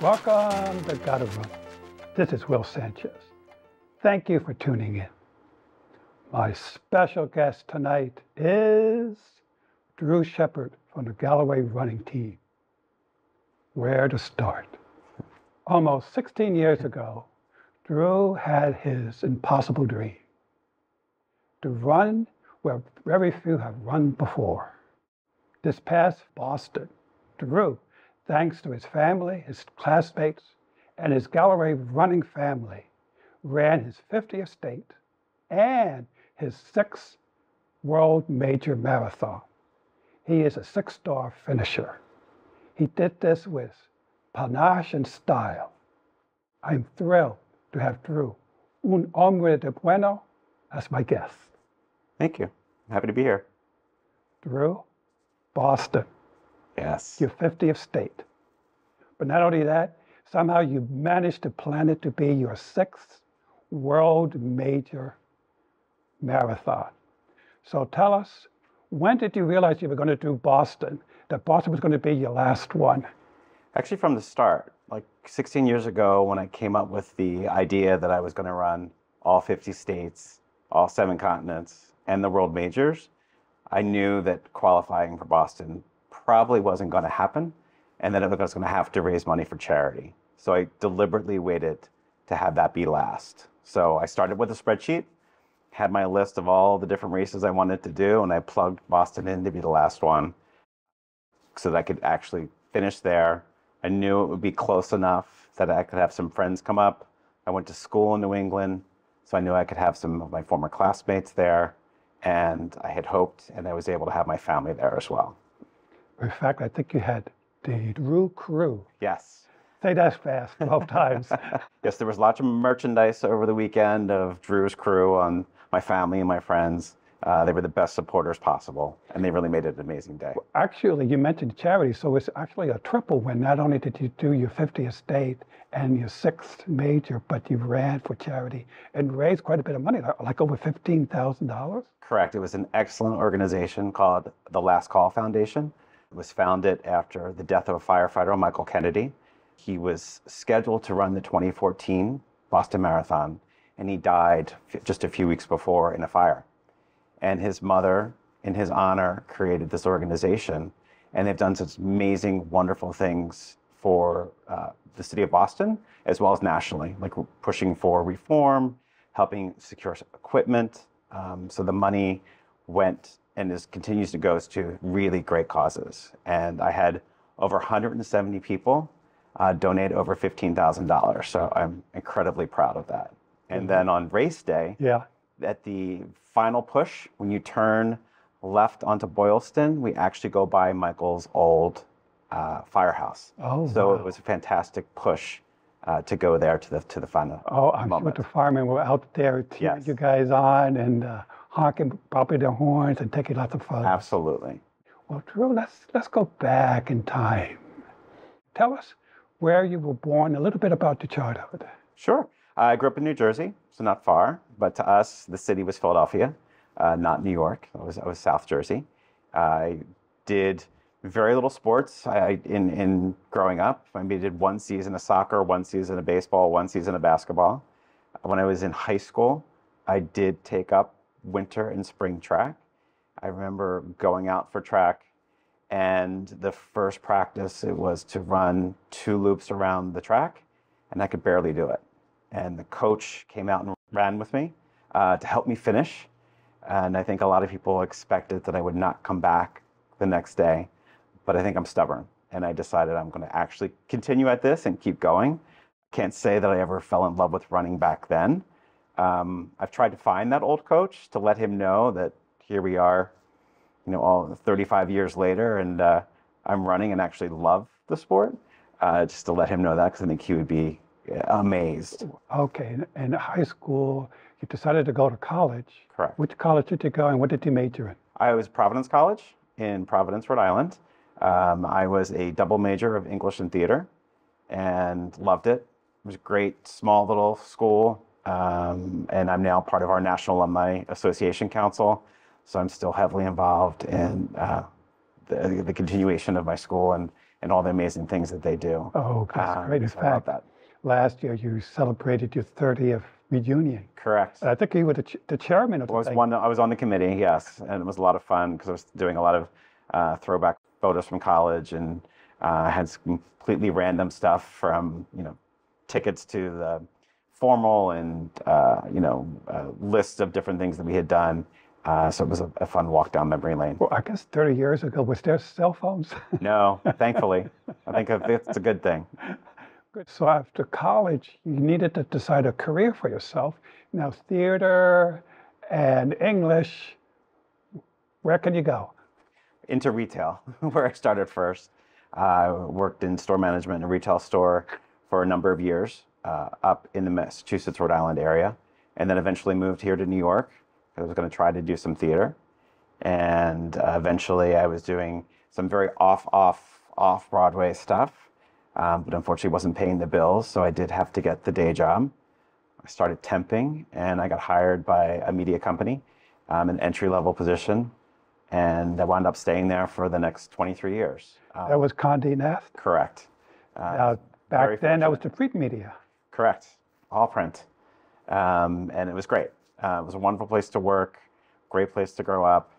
Welcome to Gotta Run. This is Will Sanchez. Thank you for tuning in. My special guest tonight is Drew Sheppard from the Galloway running team. Where to start? Almost 16 years ago, Drew had his impossible dream to run where very few have run before. This past Boston, Drew, thanks to his family, his classmates, and his Galloway running family, ran his 50th state and his sixth world major marathon. He is a six star finisher. He did this with panache and style. I'm thrilled to have Drew, un hombre de bueno, as my guest. Thank you. I'm happy to be here. Drew, Boston, Yes. your 50th state. But not only that, somehow you managed to plan it to be your sixth world major marathon. So tell us, when did you realize you were going to do Boston, that Boston was going to be your last one? Actually, from the start, like 16 years ago, when I came up with the idea that I was going to run all 50 states, all seven continents, and the world majors, I knew that qualifying for Boston probably wasn't going to happen and that I was going to have to raise money for charity. So I deliberately waited to have that be last. So I started with a spreadsheet, had my list of all the different races I wanted to do, and I plugged Boston in to be the last one so that I could actually finish there. I knew it would be close enough that I could have some friends come up. I went to school in New England, so I knew I could have some of my former classmates there. And I had hoped, and I was able to have my family there as well. In fact, I think you had the Drew crew. Yes. Say that fast 12 times. Yes, there was lots of merchandise over the weekend of Drew's crew on my family and my friends. Uh, they were the best supporters possible, and they really made it an amazing day. Actually, you mentioned charity, so it's actually a triple win. Not only did you do your 50th state and your sixth major, but you ran for charity and raised quite a bit of money, like over $15,000. Correct. It was an excellent organization called the Last Call Foundation. Was founded after the death of a firefighter, Michael Kennedy. He was scheduled to run the 2014 Boston Marathon, and he died just a few weeks before in a fire. And his mother, in his honor, created this organization, and they've done such amazing, wonderful things for uh, the city of Boston as well as nationally, like pushing for reform, helping secure equipment. Um, so the money went and is continues to go to really great causes. And I had over 170 people uh, donate over $15,000. So I'm incredibly proud of that. And then on race day, Yeah. at the final push, when you turn left onto Boylston, we actually go by Michael's old uh, firehouse. Oh, so it was a fantastic push uh, to go there to the to the final. Oh, I'm moment. sure the firemen were out there cheering Yes. you guys on and uh, honking probably their horns and taking lots of photos. Absolutely. Well, Drew, let's let's go back in time. Tell us where you were born, a little bit about your childhood. Sure. I grew up in New Jersey, so not far, but to us, the city was Philadelphia, uh, not New York. I was, I was South Jersey. I did very little sports I, in, in growing up. I maybe did one season of soccer, one season of baseball, one season of basketball. When I was in high school, I did take up winter and spring track. I remember going out for track and the first practice it was to run two loops around the track and i could barely do it. And the coach came out and ran with me uh, to help me finish. And i think a lot of people expected that i would not come back the next day but i think i'm stubborn and i decided i'm going to actually continue at this and keep going. Can't say that i ever fell in love with running back then um, i've tried to find that old coach to let him know that here we are you know, all 35 years later, and uh, I'm running and actually love the sport. Uh, just to let him know that, because I think he would be uh, amazed. Okay, in- in high school, you decided to go to college. Correct. Which college did you go and what did you major in? I was Providence College in Providence, Rhode Island. Um, I was a double major of English and theater, and loved it. It was a great, small little school, um, and I'm now part of our National Alumni Association Council. So I'm still heavily involved in uh, the, the continuation of my school and and all the amazing things that they do. Oh, that's Um, great. In so fact, that. last year you celebrated your 30th reunion. Correct. I think you were the, ch- the chairman of the I was thing. one. I was on the committee, yes, and it was a lot of fun because I was doing a lot of uh, throwback photos from college, and uh, had some completely random stuff from you know tickets to the formal and uh, you know a list of different things that we had done. Uh, so it was a, a fun walk down memory lane. Well, I guess 30 years ago, was there cell phones? No, thankfully, I think it's a good thing. Good. So after college, you needed to decide a career for yourself. Now, theater and English, where can you go? into retail, where I started first. I worked in store management in a retail store for a number of years uh, up in the Massachusetts, Rhode Island area, and then eventually moved here to New York. I was going to try to do some theater, and uh, eventually I was doing some very off, off, off Broadway stuff, um, but unfortunately wasn't paying the bills, so I did have to get the day job. I started temping, and I got hired by a media company, um, an entry level position, and I wound up staying there for the next 23 years. Um, That was Condé Nast. correct. Uh, Now, back then, that was the print media. Correct. All print. Um, and it was great. Uh, it was a wonderful place to work, great place to grow up,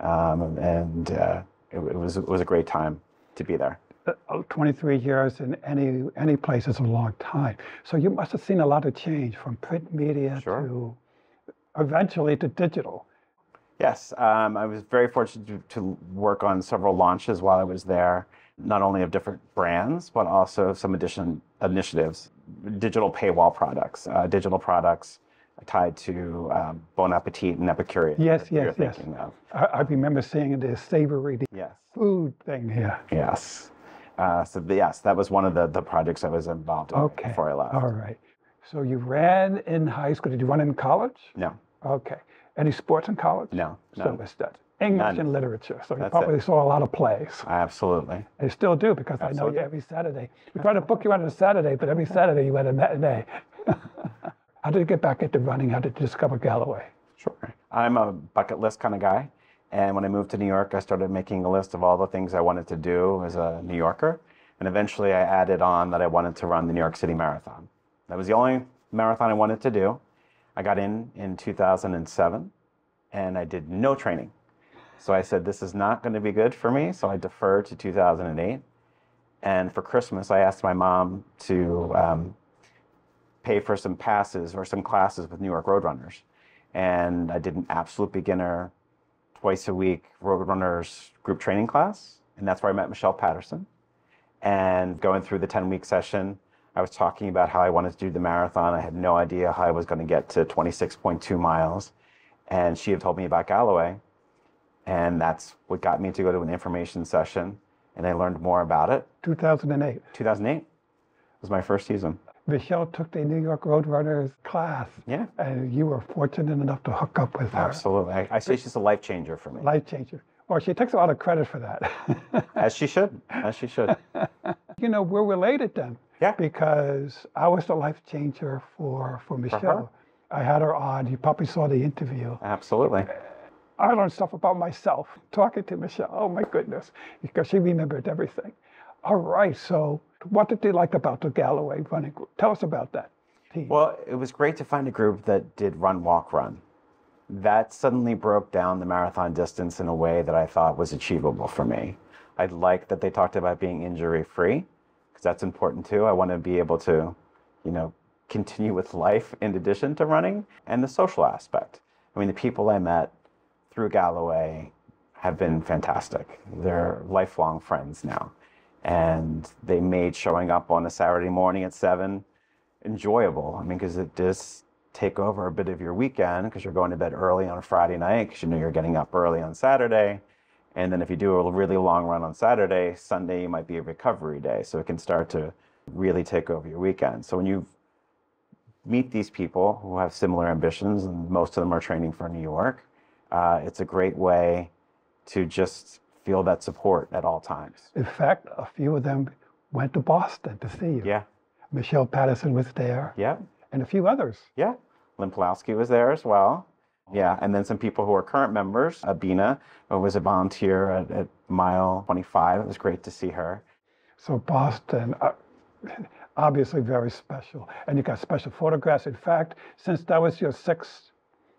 um, and uh, it, it was it was a great time to be there. Uh, 23 years in any any place is a long time. So you must have seen a lot of change from print media Sure. to eventually to digital. Yes, um, I was very fortunate to, to work on several launches while I was there, not only of different brands, but also some addition initiatives, digital paywall products, uh, digital products tied to um, Bon Appetit and Epicurious. Yes, yes, yes. of. I, I remember seeing the savory Yes. food thing here. Yes. Uh, so the, yes, that was one of the, the projects I was involved in Okay. before I left. All right. So you ran in high school. Did you run in college? No, Okay. Any sports in college? no, So no. it's that English and literature. So you probably it. saw a lot of plays. Absolutely. I still do because I know you every Saturday. We try to book you on a Saturday, but every Saturday you had a matinee. How did you get back into running? How did you discover Galloway? Sure. I'm a bucket list kind of guy. And when I moved to New York, I started making a list of all the things I wanted to do as a New Yorker. And eventually I added on that I wanted to run the New York City Marathon. That was the only marathon I wanted to do. I got in in 2007 and I did no training. So I said, this is not going to be good for me. So I deferred to 2008. And for Christmas, I asked my mom to um, pay for some passes or some classes with New York Roadrunners. And I did an absolute beginner, twice a week Roadrunners group training class. And that's where I met Michelle Patterson. And going through the 10 week session, I was talking about how I wanted to do the marathon. I had no idea how I was going to get to 26.2 miles. And she had told me about Galloway. And that's what got me to go to an information session. And I learned more about it. 2008. 2008 was my first season. Michelle took the New York Roadrunners class, Yeah, and you were fortunate enough to hook up with her. absolutely. I, I say she's a life changer for me, Life changer. Well, she takes a lot of credit for that. as she should, as she should. you know, we're related then. Yeah. Because I was the life changer for, for Michelle. I had her on. You probably saw the interview. Absolutely. I learned stuff about myself talking to Michelle. Oh my goodness, because she remembered everything. All right, so what did they like about the Galloway running group? Tell us about that team. Well, it was great to find a group that did run, walk, run. That suddenly broke down the marathon distance in a way that I thought was achievable for me. I liked that they talked about being injury free, because that's important too. I want to be able to, you know, continue with life in addition to running and the social aspect. I mean, the people I met through Galloway have been fantastic. They're lifelong friends now. And they made showing up on a Saturday morning at seven enjoyable. I mean, because it does take over a bit of your weekend because you're going to bed early on a Friday night because you know you're getting up early on Saturday. And then if you do a really long run on Saturday, Sunday might be a recovery day. So it can start to really take over your weekend. So when you meet these people who have similar ambitions, and most of them are training for New York, uh, it's a great way to just feel that support at all times. In fact, a few of them went to Boston to see you. Yeah, Michelle Patterson was there, yeah. and a few others. Yeah, Lynn Pulowski was there as well. Yeah, and then some people who are current members. Abina was a volunteer at, at mile 25. It was great to see her. So Boston, uh, obviously very special. And you got special photographs. In fact, since that was your sixth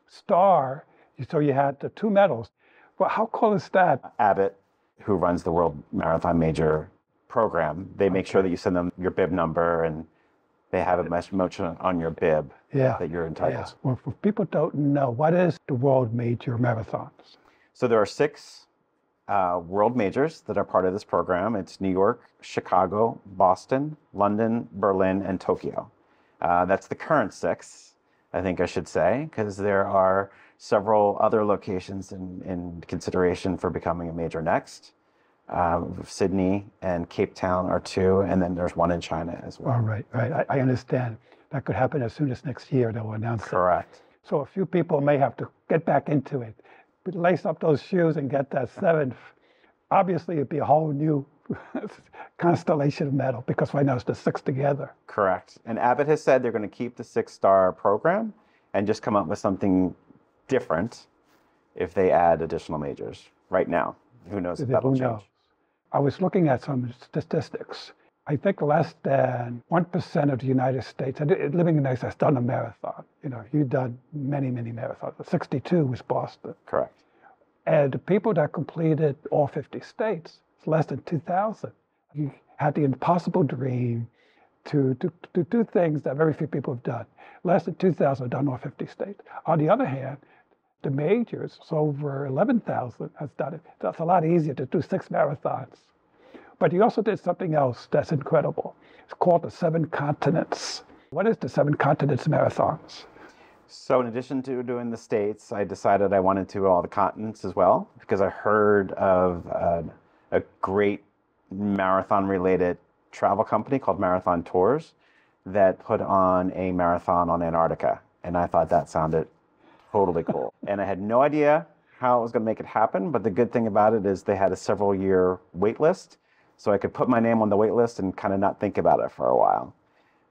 star, so you had the two medals. Well, how cool is that? Abbott, who runs the World Marathon Major program, they make sure that you send them your bib number and they have a message on your bib Yeah. that you're entitled. Yeah. Well, if people don't know, what is the World Major Marathons? So there are six uh, world majors that are part of this program. It's New York, Chicago, Boston, London, Berlin, and Tokyo. Uh, that's the current six, I think I should say, because there are several other locations in, in consideration for becoming a major next. Um, Sydney and Cape Town are two, and then there's one in China as well. All right, right. I, I understand. That could happen as soon as next year. They'll announce it. Correct. So a few people may have to get back into it, but lace up those shoes and get that seventh. Obviously, it'd be a whole new constellation of medal because right now it's the six together. Correct. And Abbott has said they're going to keep the six star program and just come up with something different if they add additional majors right now. Who knows if Who that'll knows? change? I was looking at some statistics. I think less than 1% of the United States, and living in the United States, has done a marathon. You know, you've done many, many marathons. 62 was Boston. Correct. And the people that completed all 50 states, it's less than 2,000. You had the impossible dream to, to, to do things that very few people have done. Less than 2,000 have done all 50 states. On the other hand, the majors, it's over 11,000 has done it. That's a lot easier to do six marathons. But he also did something else that's incredible. It's called the Seven Continents. What is the Seven Continents Marathons? So, in addition to doing the states, I decided I wanted to do all the continents as well because I heard of uh, a great marathon related travel company called Marathon Tours that put on a marathon on Antarctica. And I thought that sounded totally cool. and I had no idea how it was going to make it happen. But the good thing about it is they had a several year wait list. So I could put my name on the wait list and kind of not think about it for a while.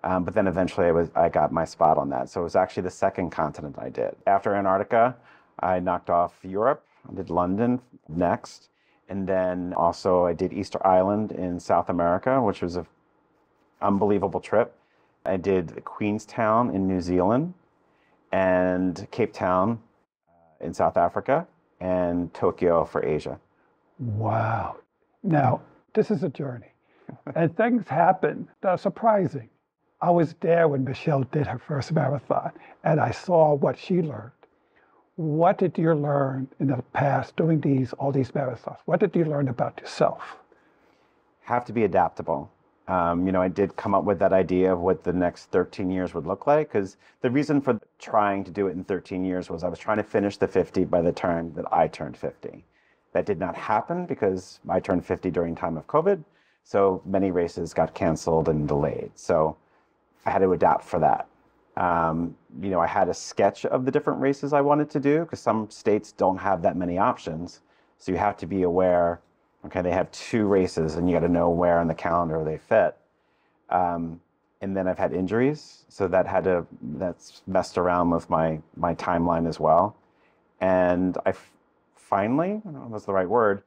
Um, but then eventually I was I got my spot on that. So it was actually the second continent I did. After Antarctica, I knocked off Europe. I did London next, and then also I did Easter Island in South America, which was an unbelievable trip. I did Queenstown in New Zealand, and Cape Town uh, in South Africa, and Tokyo for Asia. Wow. Now, this is a journey, and things happen that are surprising. I was there when Michelle did her first marathon, and I saw what she learned. What did you learn in the past doing these all these marathons? What did you learn about yourself? have to be adaptable. Um, you know, I did come up with that idea of what the next 13 years would look like because the reason for trying to do it in 13 years was I was trying to finish the 50 by the time that I turned 50. That did not happen because I turned 50 during time of COVID. So many races got canceled and delayed. So I had to adapt for that. Um, you know, I had a sketch of the different races I wanted to do because some states don't have that many options. So you have to be aware Okay, they have two races, and you got to know where on the calendar they fit. Um, and then I've had injuries, so that had to that's messed around with my my timeline as well. And I f- finally, I don't know if that's the right word,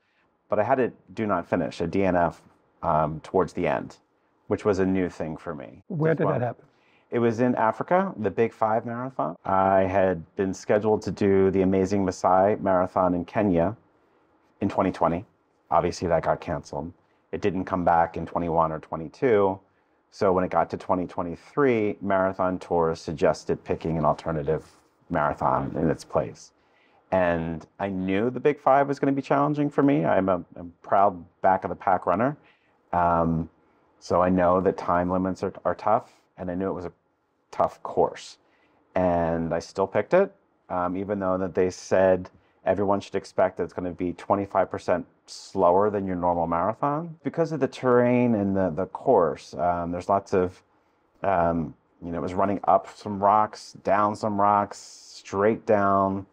but I had to do not finish a DNF um, towards the end, which was a new thing for me. Where did well. that happen? It was in Africa, the Big Five Marathon. I had been scheduled to do the Amazing Masai Marathon in Kenya in 2020. Obviously, that got canceled. It didn't come back in 21 or 22. So when it got to 2023, Marathon Tours suggested picking an alternative marathon in its place. And I knew the Big Five was going to be challenging for me. I'm a, a proud back of the pack runner. Um, so I know that time limits are, are tough, and I knew it was a tough course. And I still picked it, um, even though that they said everyone should expect that it's going to be 25% slower than your normal marathon. Because of the terrain and the, the course, um, there's lots of, um, you know, it was running up some rocks, down some rocks, straight down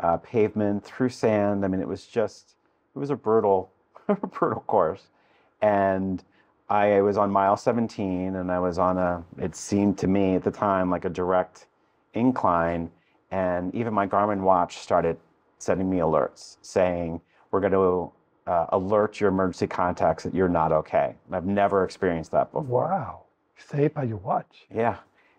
uh, pavement, through sand. I mean, it was just, it was a brutal, brutal course. And I was on mile 17 and I was on a, it seemed to me at the time like a direct incline. And even my Garmin watch started sending me alerts saying, we're going to uh, alert your emergency contacts that you're not okay. I've never experienced that before. Wow. Saved by your watch. Yeah.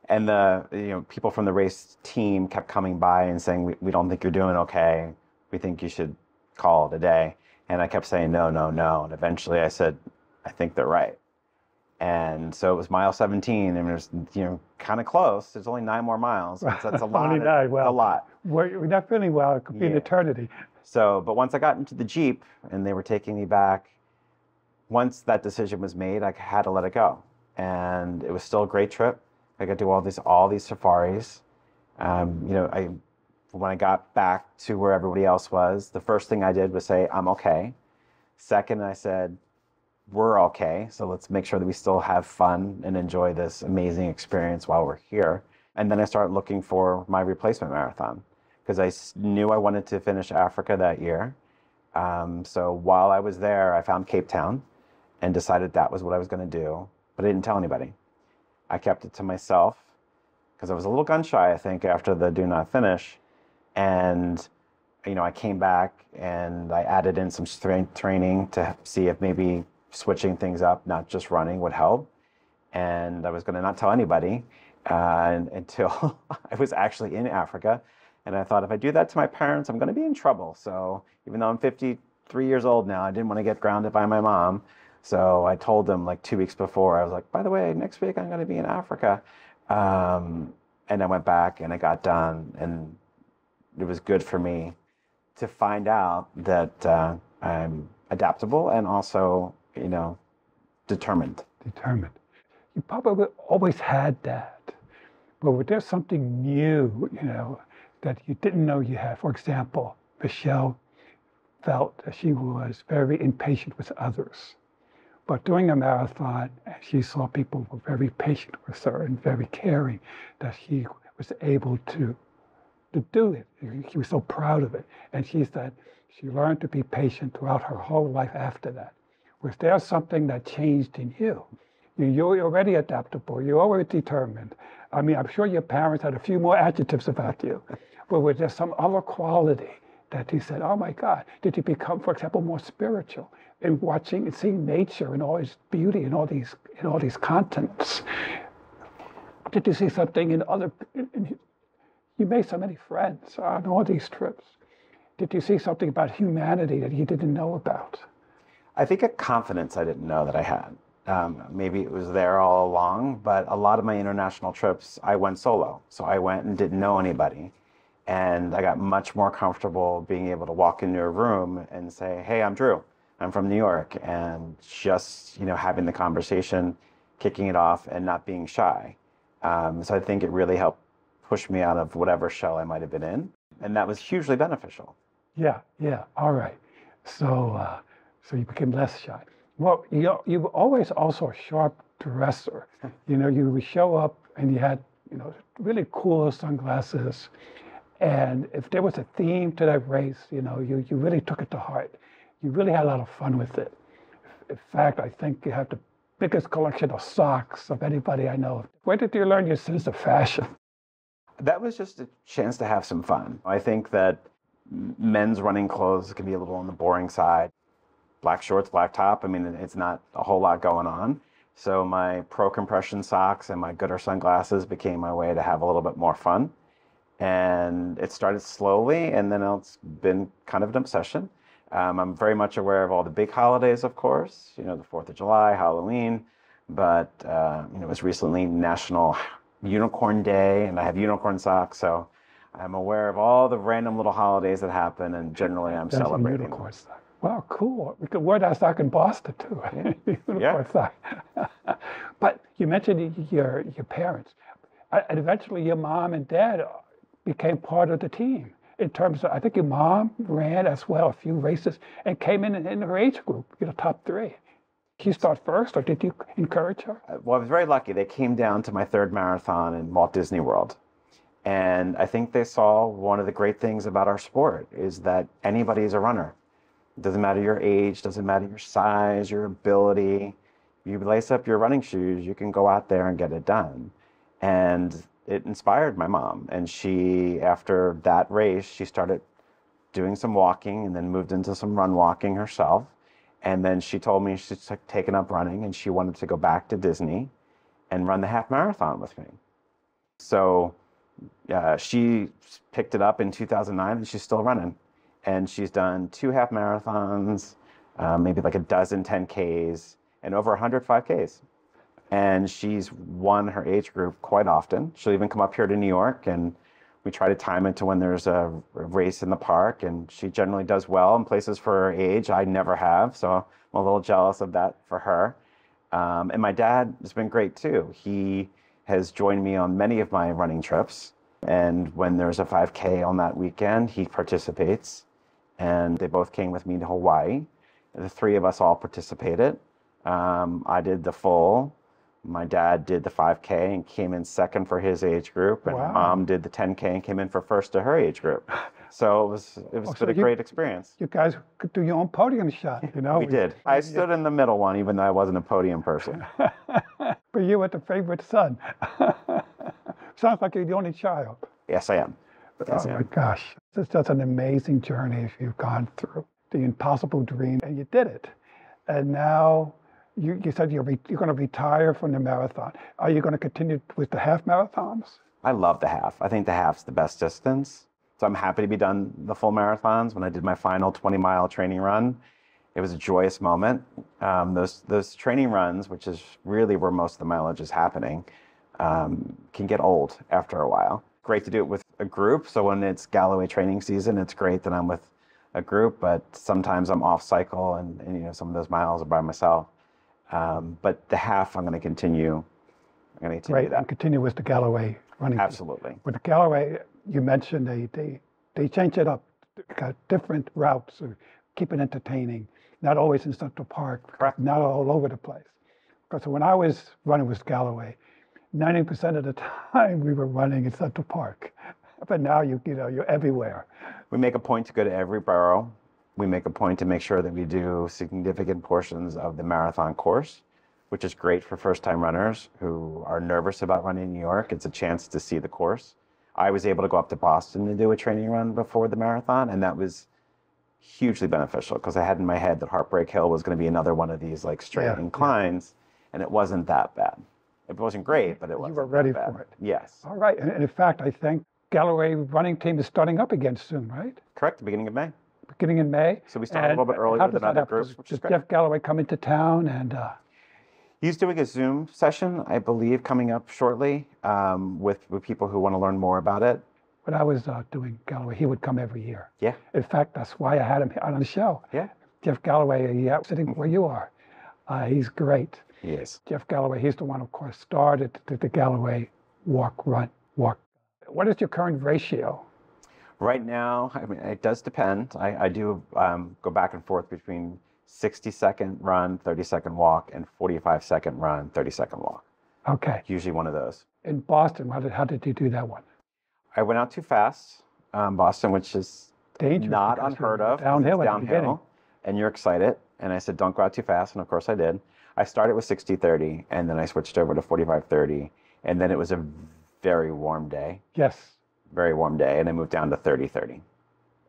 And the you know people from the race team kept coming by and saying, we, we don't think you're doing okay. We think you should call it a day. And I kept saying, no, no, no. And eventually I said, I think they're right. And so it was mile 17, and it was you know kind of close. There's only nine more miles. That's, that's a lot. Only nine, well. a lot. We're, not feeling well. It could be an eternity. So, but once I got into the Jeep and they were taking me back, once that decision was made, I had to let it go. And it was still a great trip. I got to do all these all these safaris. Um, you know, I when I got back to where everybody else was, the first thing I did was say, I'm okay. Second, I said, we're okay. So let's make sure that we still have fun and enjoy this amazing experience while we're here. And then I started looking for my replacement marathon because I knew I wanted to finish Africa that year. Um, so while I was there, I found Cape Town and decided that was what I was going to do, but I didn't tell anybody. I kept it to myself because I was a little gun shy, I think, after the do not finish. And, you know, I came back and I added in some strength training to see if maybe switching things up, not just running, would help. And I was going to not tell anybody uh, until I was actually in Africa. And I thought if I do that to my parents, I'm going to be in trouble. So even though I'm 53 years old now, I didn't want to get grounded by my mom. So I told them like two weeks before, I was like, by the way, next week I'm going to be in Africa. Um, and I went back and I got done. And it was good for me to find out that uh, I'm adaptable and also, you know, determined. determined. You probably always had that, but was there something new, you know, that you didn't know you had? For example, Michelle felt that she was very impatient with others. But during a marathon, she saw people were very patient with her and very caring that she was able to, to do it. She was so proud of it. And she said she learned to be patient throughout her whole life after that. Was there something that changed in you? You- You're already adaptable. You're already determined. I mean, I'm sure your parents had a few more adjectives about you, but was there some other quality that you said, "Oh my God"? Did you become, for example, more spiritual in watching and seeing nature and all its beauty and all these in all these contents? Did you see something in other? In, you made so many friends on all these trips. Did you see something about humanity that you didn't know about? I think a confidence I didn't know that I had. Um, maybe it was there all along, but a lot of my international trips, I went solo. So I went and didn't know anybody. And I got much more comfortable being able to walk into a room and say, Hey, I'm Drew. I'm from New York. And just, you know, having the conversation, kicking it off, and not being shy. Um, so I think it really helped push me out of whatever shell I might have been in. And that was hugely beneficial. Yeah, yeah. All right. So, uh, so you became less shy. Well, you you were always also a sharp dresser. You know, you would show up and you had you know really cool sunglasses, and if there was a theme to that race, you know, you you really took it to heart. You really had a lot of fun with it. In fact, I think you have the biggest collection of socks of anybody I know. Where did you learn your sense of fashion? That was just a chance to have some fun. I think that men's running clothes can be a little on the boring side. Black shorts, black top. I mean, it's not a whole lot going on. So my pro compression socks and my Goodr sunglasses became my way to have a little bit more fun. And it started slowly, and then it's been kind of an obsession. Um, I'm very much aware of all the big holidays, of course. You know, the Fourth of July, Halloween, but uh, you know, it was recently National Unicorn Day, and I have unicorn socks, so I'm aware of all the random little holidays that happen, and generally I'm That's celebrating. unicorn sock. Wow, cool. We could wear that sock in Boston too. unicorn Yeah. sock. but you mentioned your your parents, and eventually your mom and dad became part of the team. In terms of, I think your mom ran as well a few races and came in in her age group, you know, top three. Did you start first, or did you encourage her? Uh, Well, I was very lucky. They came down to my third marathon in Walt Disney World. And I think they saw one of the great things about our sport is that anybody is a runner. Doesn't matter your age, doesn't matter your size, your ability. You lace up your running shoes, you can go out there and get it done. And it inspired my mom. And she, after that race, she started doing some walking and then moved into some run walking herself. And then she told me she's taken up running and she wanted to go back to Disney and run the half marathon with me. So uh, she picked it up in 2009 and she's still running. And she's done two half marathons, uh, maybe like a dozen 10Ks, and over 100 5Ks. And she's won her age group quite often. She'll even come up here to New York and we try to time it to when there's a race in the park. And she generally does well in places for her age. I never have. So I'm a little jealous of that for her. Um, and my dad has been great too. He has joined me on many of my running trips. And when there's a 5K on that weekend, he participates. And they both came with me to Hawaii. The three of us all participated. Um, I did the full. My dad did the 5K and came in second for his age group, and Wow. mom did the 10K and came in for first to her age group. So it was it was Oh, so a you- great experience. You guys could do your own podium shot, you know? We did. I stood in the middle one, even though I wasn't a podium person. But you were the favorite son. Sounds like you're the only child. Yes, I am. Yes, oh I my gosh, it's just an amazing journey if you've gone through. The impossible dream, and you did it. And now you, you said you're, re- you're going to retire from the marathon. Are you going to continue with the half marathons? I love the half. I think the half's the best distance. So I'm happy to be done the full marathons. When I did my final 20 mile training run, it was a joyous moment. Um, those those training runs, which is really where most of the mileage is happening, um, can get old after a while. Great to do it with a group. So when it's Galloway training season, it's great that I'm with a group. But sometimes I'm off cycle, and, and you know some of those miles are by myself. Um, but the half, I'm going to continue. I'm going to continue Great, that. and continue with the Galloway running. Absolutely. With the Galloway, you mentioned they, they, they changed it up, got different routes, to keep it entertaining, not always in Central Park, Correct. not all over the place. Because when I was running with Galloway, 90% of the time we were running in Central Park. But now you, you know, you're everywhere. We make a point to go to every borough. We make a point to make sure that we do significant portions of the marathon course, which is great for first time runners who are nervous about running in New York. It's a chance to see the course. I was able to go up to Boston to do a training run before the marathon, and that was hugely beneficial because I had in my head that Heartbreak Hill was going to be another one of these like straight Yeah, yeah. inclines, and it wasn't that bad. It wasn't great, but it wasn't were ready for it. Yes, All right. And, and in fact, I think Galloway running team is starting up again soon, right? correct. The Beginning of May. Beginning in May. So we started a little bit earlier than other groups, Does- Does. Jeff Galloway come into town and uh, He's doing a Zoom session, I believe, coming up shortly um, with, with people who want to learn more about it. when I was uh, doing Galloway, he would come every year. Yeah, In fact, that's why I had him on the show. yeah, Jeff Galloway, yeah, sitting where you are. Uh, he's great. He is. Jeff Galloway, he's the one, of course, started the, the Galloway walk, run, walk. What is your current ratio? Right now, I mean, it does depend. I, I do um, go back and forth between 60 second run, 30 second walk, and 45 second run, 30 second walk. Okay. Usually one of those. In Boston, how did, how did you do that one? I went out too fast, um, Boston, which is Dangerous. not unheard of. Downhill downhill, and you're excited. And I said, don't go out too fast. And of course I did. I started with 60 30, and then I switched over to 45 30. And then it was a very warm day. Yes. very warm day, and I moved down to 30 30.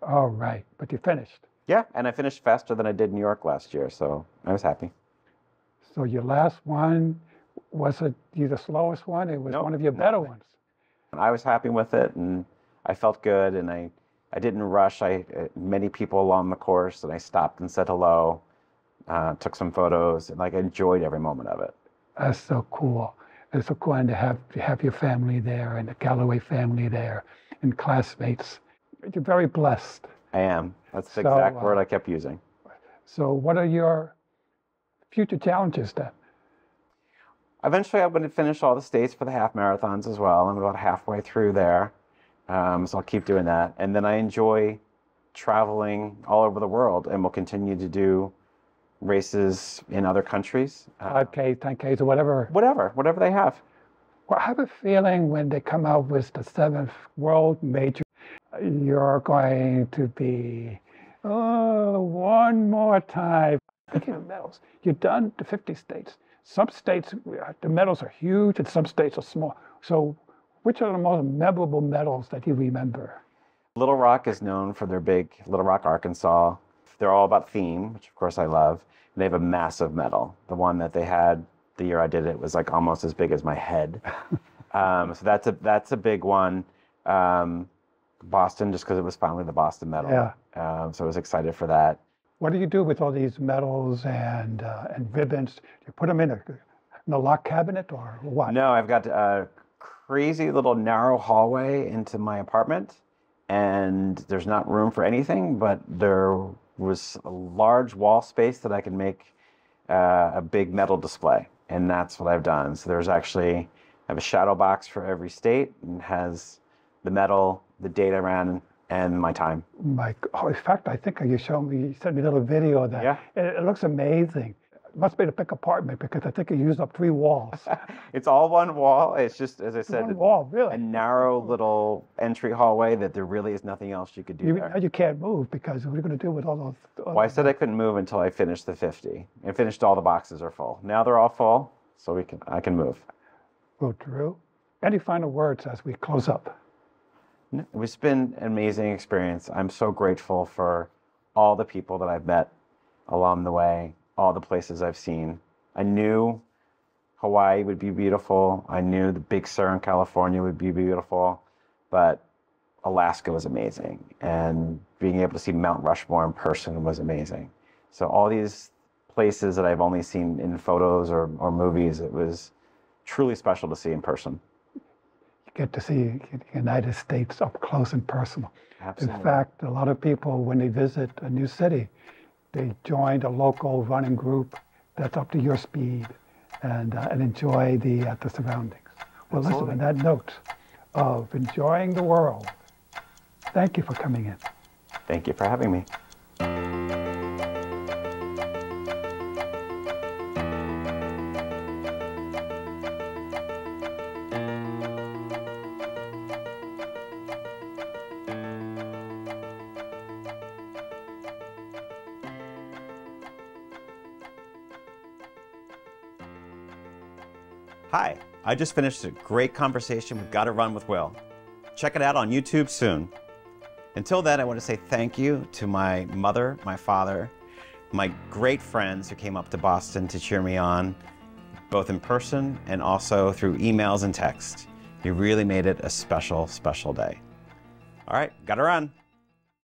All right. But you finished. Yeah, and I finished faster than I did New York last year, so I was happy. So your last one, was it you the slowest one? It was Nope, one of your no. better ones. And I was happy with it, and I felt good, and I, I didn't rush. I uh, many people along the course, and I stopped and said hello, uh, took some photos, and like enjoyed every moment of it. That's so cool. It's so cool and to have to have your family there and the Galloway family there and classmates. You're very blessed. I am. That's the So, exact uh, word I kept using. So what are your future challenges then? Eventually, I'm going to finish all the states for the half marathons as well. I'm about halfway through there, um, so I'll keep doing that. And then I enjoy traveling all over the world, and will continue to do races in other countries. Uh, 5K, 10Ks, or whatever. whatever, whatever they have. Well, I have a feeling when they come out with the seventh world major, you're going to be, oh, one more time. Speaking of medals, you've done the 50 states. Some states, uh, the medals are huge and some states are small. So, which are the most memorable medals that you remember? Little Rock is known for their big Little Rock, Arkansas they're all about theme, which of course I love. And they have a massive medal. The one that they had the year I did it was like almost as big as my head. um, so that's a that's a big one. Um, Boston, just because it was finally the Boston medal. Yeah. Um, so I was excited for that. What do you do with all these medals and uh, and ribbons? Do you put them in a, in a lock cabinet or what? No, I've got a crazy little narrow hallway into my apartment, and there's not room for anything, but there was a large wall space that I could make uh, a big metal display, and that's what I've done. So there's actually I have a shadow box for every state and has the medal, the data ran, and my time. My, oh, in fact, I think you showed me, you sent me a little video of that. Yeah. It, it looks amazing. It must be a big apartment because I think you used up three walls. It's all one wall. It's just as I said, One wall, really. a narrow little entry hallway that there really is nothing else you could do You, there. you can't move because what are you going to do with all those? all Well, I said I couldn't move until I finished the 50 and finished all the boxes are full. Now they're all full, so we can I can move. Well, Drew, any final words as we close up? No, It's been an amazing experience. I'm so grateful for all the people that I've met along the way, all the places I've seen. I knew Hawaii would be beautiful. I knew the Big Sur in California would be beautiful, but Alaska was amazing. And being able to see Mount Rushmore in person was amazing. So all these places that I've only seen in photos or, or movies, it was truly special to see in person. You get to see the United States up close and personal. Absolutely. In fact, a lot of people, when they visit a new city, they join a local running group that's up to your speed and, uh, and enjoy the, uh, the surroundings. Well, listen, Absolutely. on that note of enjoying the world, thank you for coming in. Thank you for having me. I just finished a great conversation with Gotta Run with Will. Check it out on YouTube soon. Until then, I want to say thank you to my mother, my father, my great friends who came up to Boston to cheer me on, both in person and also through emails and text. You really made it a special, special day. All right, gotta run.